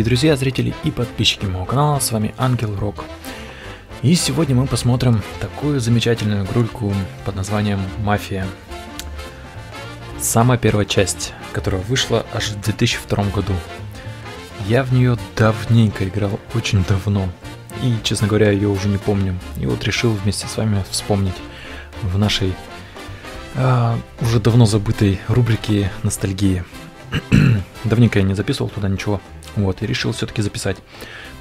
Дорогие друзья, зрители и подписчики моего канала, с вами Ангел Рок. И сегодня мы посмотрим такую замечательную игрульку под названием «Мафия». Самая первая часть, которая вышла аж в 2002 году. Я в нее давненько играл, очень давно. И, честно говоря, ее уже не помню. И вот решил вместе с вами вспомнить в нашей э, уже давно забытой рубрике «Ностальгия». Давненько я не записывал туда ничего. Вот, и решил все-таки записать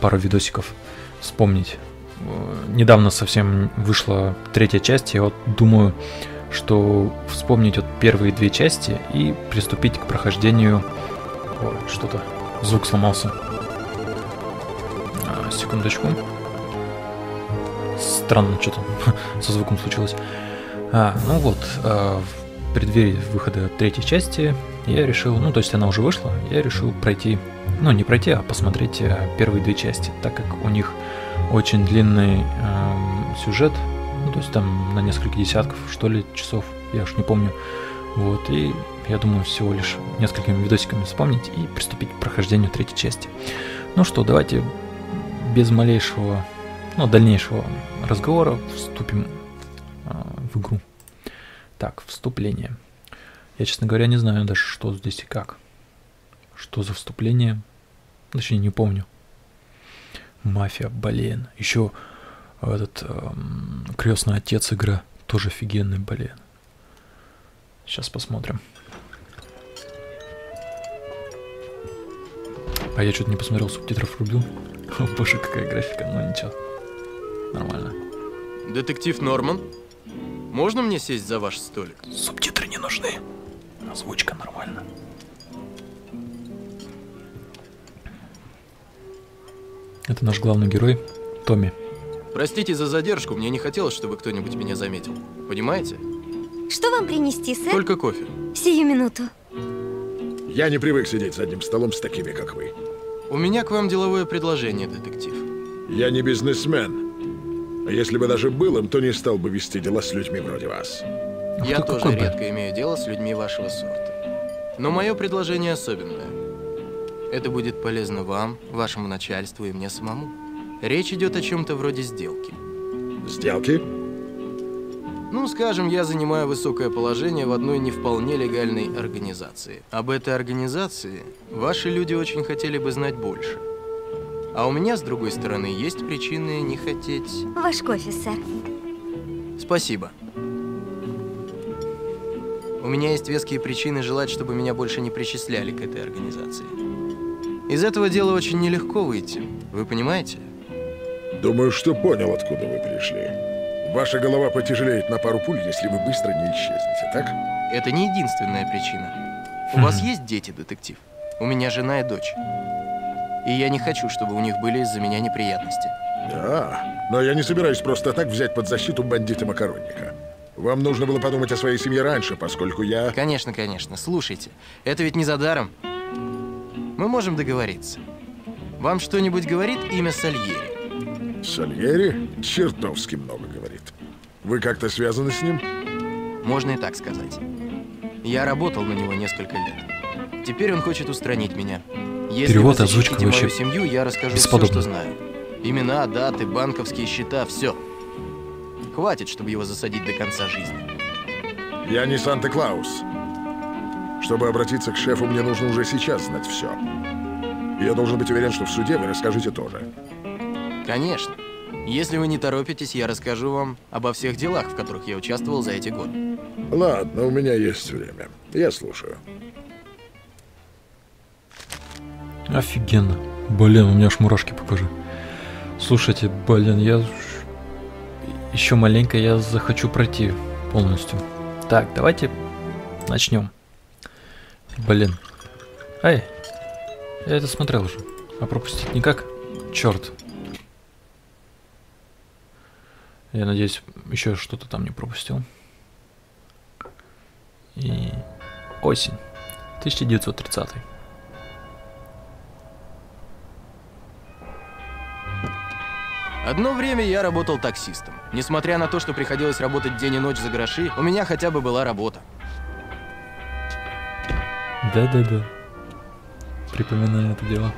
пару видосиков, вспомнить. Э, недавно совсем вышла третья часть, я вот думаю, что вспомнить вот первые две части и приступить к прохождению... Ой, что-то, звук сломался. А, секундочку. Странно что-то со звуком случилось. А, ну вот, в преддверии выхода третьей части я решил, ну то есть она уже вышла, я решил пройти, ну не пройти, а посмотреть э, первые две части, так как у них очень длинный эм, сюжет, ну то есть там на несколько десятков, что ли, часов, я уж не помню. Вот, и я думаю, всего лишь несколькими видосиками вспомнить и приступить к прохождению третьей части. Ну что, давайте без малейшего, ну, дальнейшего разговора вступим э, в игру. Так, вступление. Я, честно говоря, не знаю даже, что здесь и как. Что за вступление? Точнее, не помню. Мафия, блин. Еще этот эм, крестный отец игра. Тоже офигенный, блин. Сейчас посмотрим. А я что-то не посмотрел, субтитров рубил. О боже, какая графика, ну ничего. Нормально. Детектив Норман, можно мне сесть за ваш столик? Субтитры не нужны. Озвучка нормально. Это наш главный герой, Томми. Простите за задержку, мне не хотелось, чтобы кто-нибудь меня заметил. Понимаете? Что вам принести, сэр? Только кофе. Сию минуту. Я не привык сидеть за одним столом с такими, как вы. У меня к вам деловое предложение, детектив. Я не бизнесмен. А если бы даже был им, то не стал бы вести дела с людьми вроде вас. А Я кто тоже редко имею дело с людьми вашего сорта. Но мое предложение особенное. Это будет полезно вам, вашему начальству и мне самому. Речь идет о чем-то вроде сделки. Сделки? Ну, скажем, я занимаю высокое положение в одной не вполне легальной организации. Об этой организации ваши люди очень хотели бы знать больше. А у меня, с другой стороны, есть причины не хотеть... Ваш кофе, сэр. Спасибо. У меня есть веские причины желать, чтобы меня больше не причисляли к этой организации. Из этого дела очень нелегко выйти, вы понимаете? Думаю, что понял, откуда вы пришли. Ваша голова потяжелеет на пару пуль, если вы быстро не исчезнете, так? Это не единственная причина. У вас есть дети, детектив? У меня жена и дочь. И я не хочу, чтобы у них были из-за меня неприятности. Да, но я не собираюсь просто так взять под защиту бандита-макаронника. Вам нужно было подумать о своей семье раньше, поскольку я... Конечно, конечно. Слушайте, это ведь не за даром. Мы можем договориться. Вам что-нибудь говорит имя Сальери? Сальери чертовски много говорит. Вы как-то связаны с ним? Можно и так сказать. Я работал на него несколько лет. Теперь он хочет устранить меня. Если Перевод, озвучка защитите мою вообще семью, я расскажу все, что знаю. Имена, даты, банковские счета, все. Хватит, чтобы его засадить до конца жизни. Я не Санта-Клаус. Чтобы обратиться к шефу, мне нужно уже сейчас знать все. Я должен быть уверен, что в суде вы расскажете тоже. Конечно. Если вы не торопитесь, я расскажу вам обо всех делах, в которых я участвовал за эти годы. Ладно, у меня есть время. Я слушаю. Офигенно. Блин, у меня аж мурашки по коже. Слушайте, блин, я... Еще маленько я захочу пройти полностью. Так, давайте начнем. Блин. Ай, я это смотрел уже. А пропустить никак? Черт. Я надеюсь, еще что-то там не пропустил. И осень. 1930. Одно время я работал таксистом. Несмотря на то, что приходилось работать день и ночь за гроши, у меня хотя бы была работа. Да-да-да. Припоминаю это дело.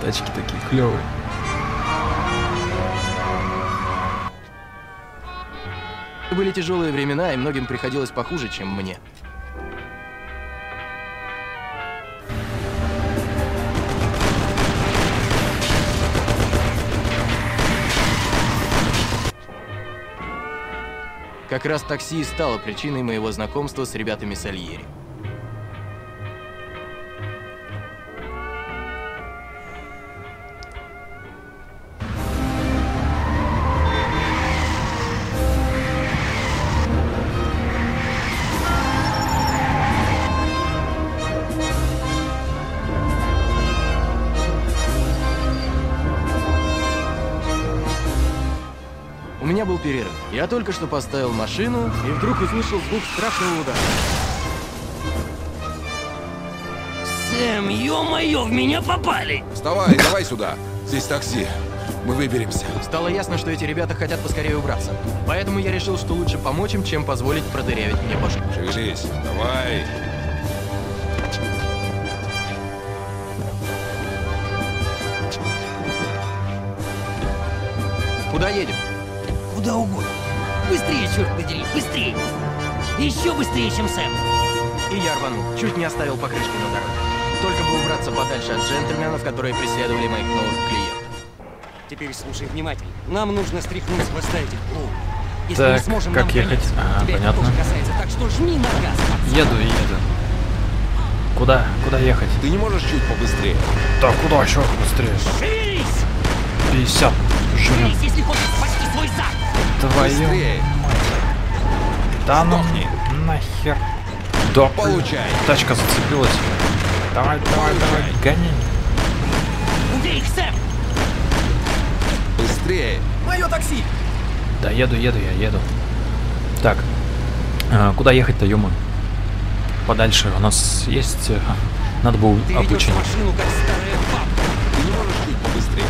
Тачки такие клевые. Были тяжелые времена, и многим приходилось похуже, чем мне. Как раз такси и стало причиной моего знакомства с ребятами Сальери. У меня был перерыв. Я только что поставил машину и вдруг услышал звук страшного удара. Сэм, ё-моё, в меня попали! Вставай, давай сюда. Здесь такси. Мы выберемся. Стало ясно, что эти ребята хотят поскорее убраться. Поэтому я решил, что лучше помочь им, чем позволить продырявить мне башку. Шевелись. Давай. Куда едем? Куда угодно. Быстрее, черт подери, быстрее! Еще быстрее, чем Сэм! И я рванул. Чуть не оставил покрышки на дороге. Только бы убраться подальше от джентльменов, которые преследовали моих новых клиентов. Теперь слушай внимательно. Нам нужно стряхнуть с хвоста этих. Если не Так, сможем, как ехать? конец. А, Тебя это понятно. тоже касается, так что жми на газ, пацан. Еду и еду. Куда? Куда ехать? Ты не можешь чуть побыстрее? Да куда еще быстрее? Шевелись! 50. Жрем. Шевелись, если хочешь спасти свой зад! Твою Быстрее. мать. Да ну нахер. Да, Получай. Тачка зацепилась. Давай, давай, давай, гони. Убей их, Сэм! Быстрее. Да еду, еду, я еду. Так, а, куда ехать-то, ё Подальше. У нас есть... э, Надо было Ты обучение. машину, как старая бабка. Ты не можешь чуть побыстрее?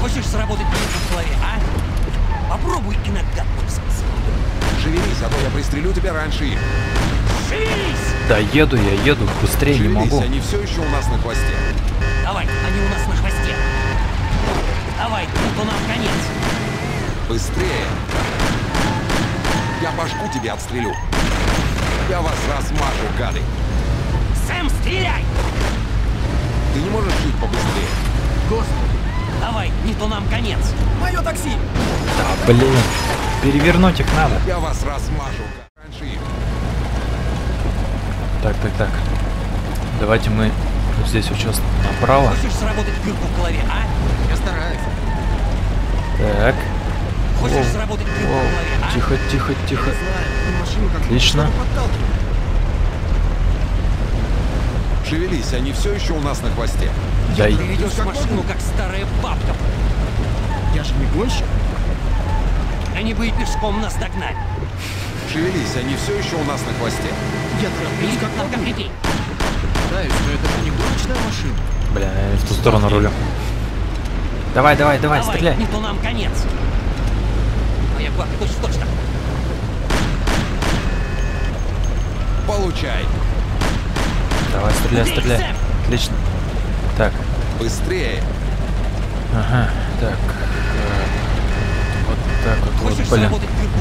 Хочешь сработать в голове, а? Попробуй иногда пользоваться. Шевелись, а то я пристрелю тебя раньше их. Шевелись! Да еду я, еду. Быстрее не Шевелись, могу. они все еще у нас на хвосте. Давай, они у нас на хвосте. Давай, не то нам конец. Быстрее. Я башку тебе отстрелю. Я вас размажу, гады. Сэм, стреляй! Ты не можешь чуть побыстрее? Давай, не то нам конец. Да, блин. Перевернуть их надо. Я вас размажу, га- раньше их. Так, так, так. Давайте мы вот здесь вот сейчас направо. Хочешь сработать дырку в голове, а? Я стараюсь. Так. Хочешь Воу, сработать дырку в голове, а? Тихо, тихо, тихо. Отлично. Шевелись, они все еще у нас на хвосте. Да, Ты ведешь машину, как старая бабка. Я же не гонщик. Они бы и пешком нас догнали. Шевелись, они все еще у нас на хвосте. Я нам как людей. Пытаюсь, но это же не гоночная машина. бля, я в ту сторону рулю. Давай, давай, давай, Давай, стреляй. не то нам конец. Моя бабка точно точно. Получай. Давай, стреляй, стреляй. Отлично. Так, Быстрее. ага, так. э, Вот так вот, Хочешь вот, блин.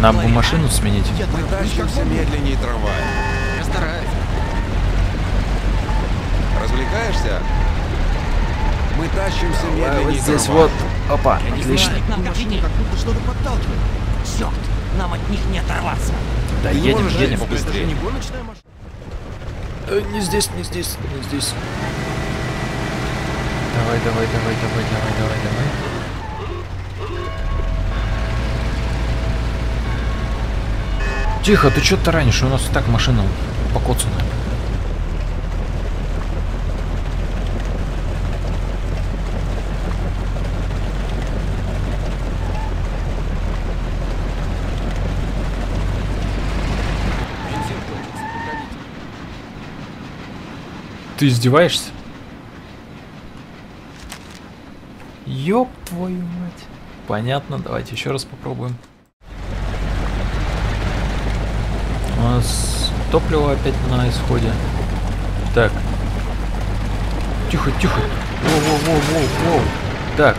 Нам бы а? машину сменить. Мы тащимся медленнее трамвая. Я стараюсь. Развлекаешься? Мы тащимся медленнее вот здесь трамвая. вот. Опа, Я отлично. знаю, нам как будто что-то подталкивает. Черт, нам от них не оторваться. Да, Ты едем, едем. ехать Это же побыстрее. не гоночная машина. Э, Не здесь, не здесь, не здесь. Давай, давай, давай, давай, давай, давай, давай. Тихо, ты что таранишь? У нас и так машина приходите. Ты издеваешься? Ёб твою мать. Понятно, давайте еще раз попробуем. У нас топливо опять на исходе. Так. Тихо, тихо. Воу-воу-воу-воу-воу. Так.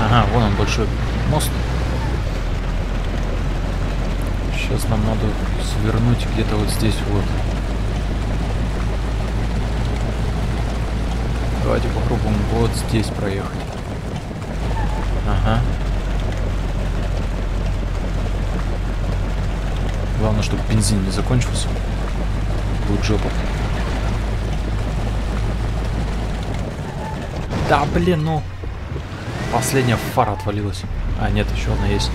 Ага, вон он большой мост. Сейчас нам надо свернуть где-то вот здесь вот. Давайте попробуем вот здесь проехать. Ага. Главное, чтобы бензин не закончился. Будет жопа. Да, блин, ну. Последняя фара отвалилась. А, нет, еще одна есть.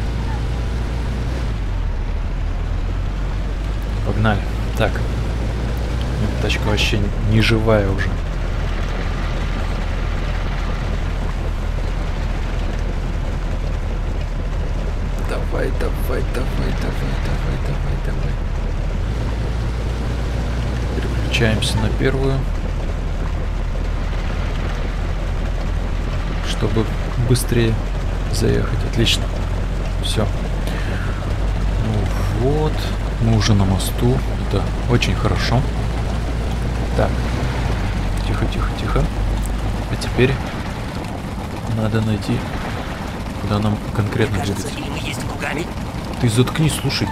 Погнали. Так. Тачка вообще не живая уже. Давай, давай, давай, давай, давай, давай, давай. Переключаемся на первую. Чтобы быстрее заехать. Отлично. Все. Ну вот. Мы уже на мосту. Это очень хорошо. Так. Тихо, тихо, тихо. А теперь надо найти, куда нам конкретно Кажется, двигаться. Кругами? Ты заткнись, слушай.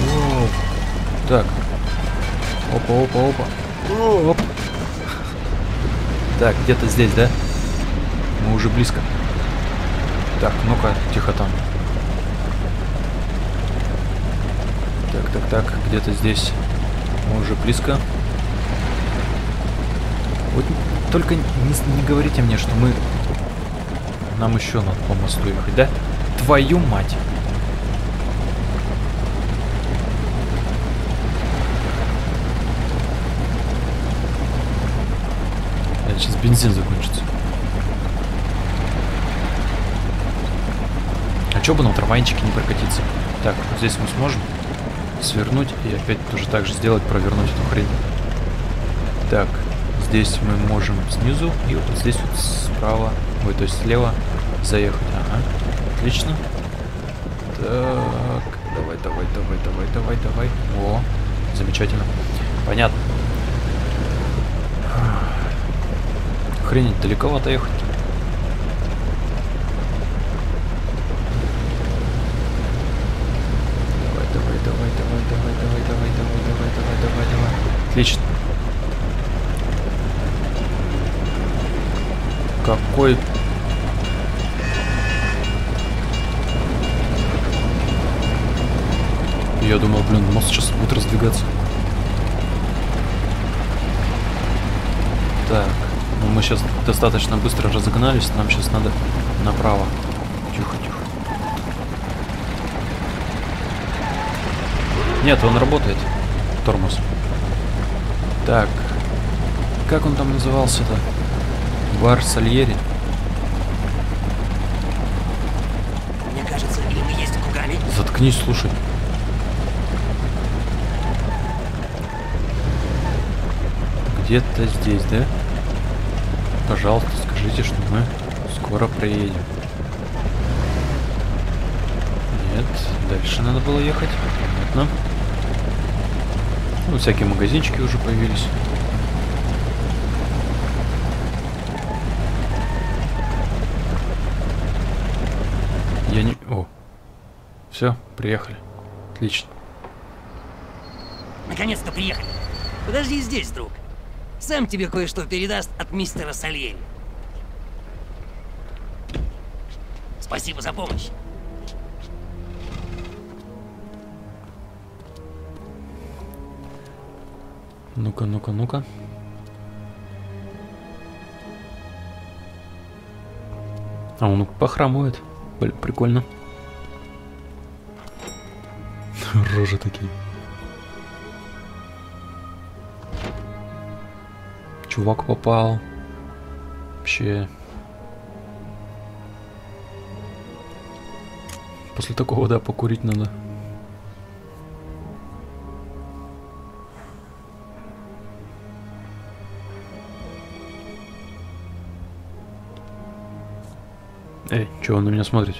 Воу. Так. Опа, опа, опа. Оп. Так, где-то здесь, да? Мы уже близко. Так, ну-ка, тихо там. Так, так, так, где-то здесь. Мы уже близко. Вот только не, не говорите мне, что мы... Нам еще надо по мосту ехать, да? Твою мать! Блядь, Сейчас бензин закончится. А чё бы на трамвайчике не прокатиться? Так, вот здесь мы сможем свернуть и опять тоже так же сделать, провернуть эту хрень. Так, здесь мы можем снизу и вот здесь вот справа, ой, то есть слева заехать. Ага, отлично. Так, давай, давай, давай, давай, давай, давай. О, замечательно. Понятно. Охренеть, далековато ехать. Давай, давай, давай, давай, давай, давай, давай, давай, давай, давай, давай, давай. Отлично. Какой Я думал, блин, мост сейчас будет раздвигаться. Так, ну мы сейчас достаточно быстро разогнались, нам сейчас надо направо. Тихо, тихо. Нет, он работает. Тормоз. Так. Как он там назывался-то? Бар Сальери. Мне кажется, или мы есть кругами? Заткнись, слушай. Где-то здесь, да? Пожалуйста, скажите, что мы скоро приедем. Нет, дальше надо было ехать. Понятно. Ну, всякие магазинчики уже появились. Я не... О. Все, приехали. Отлично. Наконец-то приехали. Подожди здесь, друг. Сам тебе кое-что передаст от мистера Сальери. Спасибо за помощь. Ну-ка, ну-ка, ну-ка. А он похромует. Блин, прикольно. Рожи такие. Чувак попал. Вообще. После такого, да, покурить надо. Эй, чего он на меня смотрит?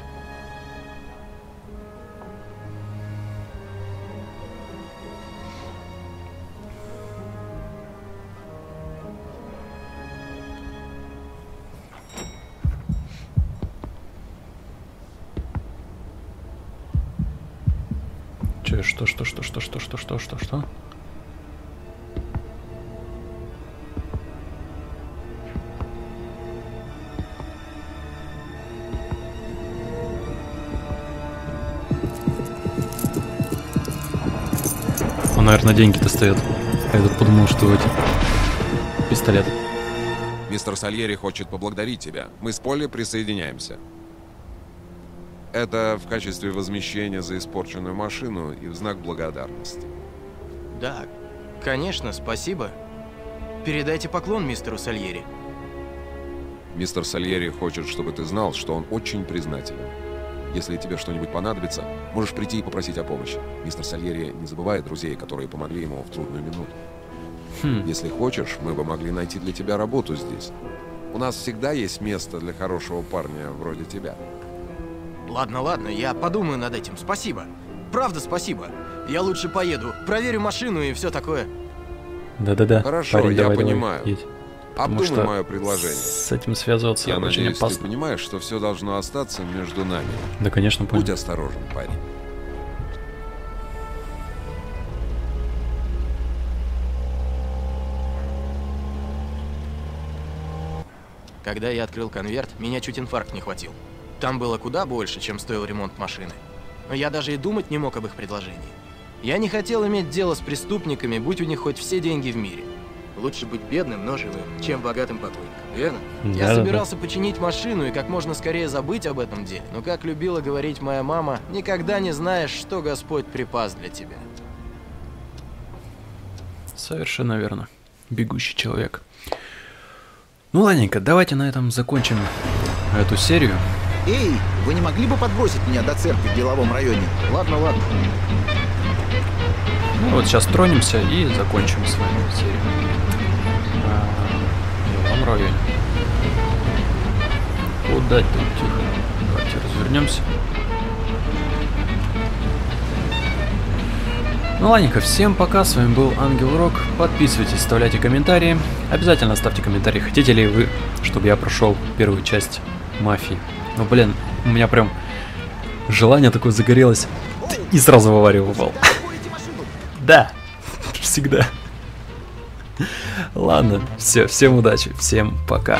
Наверное, деньги достает. Я тут подумал, что эти... Пистолет. Мистер Сальери хочет поблагодарить тебя. Мы с Полли присоединяемся. Это в качестве возмещения за испорченную машину и в знак благодарности. Да, конечно, спасибо. Передайте поклон мистеру Сальери. Мистер Сальери хочет, чтобы ты знал, что он очень признателен. Если тебе что-нибудь понадобится, можешь прийти и попросить о помощи. Мистер Сальери не забывает друзей, которые помогли ему в трудную минуту. Хм, Если хочешь, мы бы могли найти для тебя работу здесь. У нас всегда есть место для хорошего парня вроде тебя. Ладно, ладно, я подумаю над этим. Спасибо. Правда, спасибо. Я лучше поеду, проверю машину и все такое. Да-да-да. Хорошо, Парень, я давай, давай, понимаю. едь. Потому Обдумай что мое предложение. С этим связываться Я очень надеюсь, ты опасно. понимаешь, что все должно остаться между нами. Да, конечно, понял. Будь осторожен, парень. Когда я открыл конверт, меня чуть инфаркт не хватил. Там было куда больше, чем стоил ремонт машины. Но я даже и думать не мог об их предложении. Я не хотел иметь дело с преступниками, будь у них хоть все деньги в мире. Лучше быть бедным, но живым, чем богатым покойником, верно? я Да-да-да. собирался починить машину и как можно скорее забыть об этом деле. Но как любила говорить моя мама, никогда не знаешь, что Господь припас для тебя. Совершенно верно. Бегущий человек. Ну ладненько, давайте на этом закончим эту серию. Эй, вы не могли бы подбросить меня до церкви в деловом районе? Ладно, ладно. Ну вот сейчас тронемся и закончим с вами серию. Деловом районе. Куда ты? Тихо. Давайте развернемся. Ну ладненько, всем пока, с вами был Ангел Рок. Подписывайтесь, оставляйте комментарии. Обязательно ставьте комментарии, хотите ли вы, чтобы я прошел первую часть Мафии. Ну блин, у меня прям желание такое загорелось. И сразу в аварию упал. Да, всегда. Ладно, все, всем удачи, всем пока.